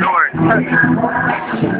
North. North.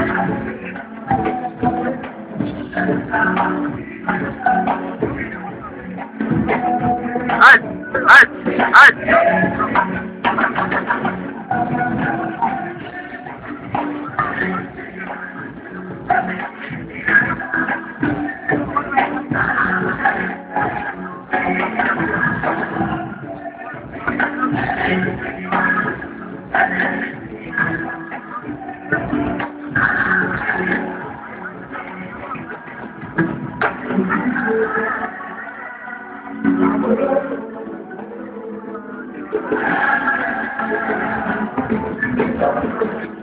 Hey! Hey! Hey!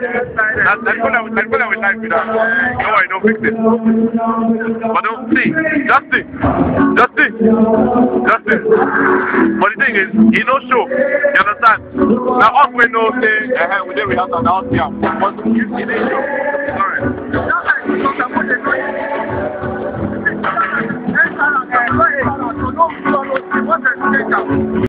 That that's what I would, that's what I would like with that. No, I don't fix it. But don't see, just see, just see, just see. But the thing is, he no show. You understand? Now us we know say, uh, we did, we have to now us here, but you see, alright. show. Sorry.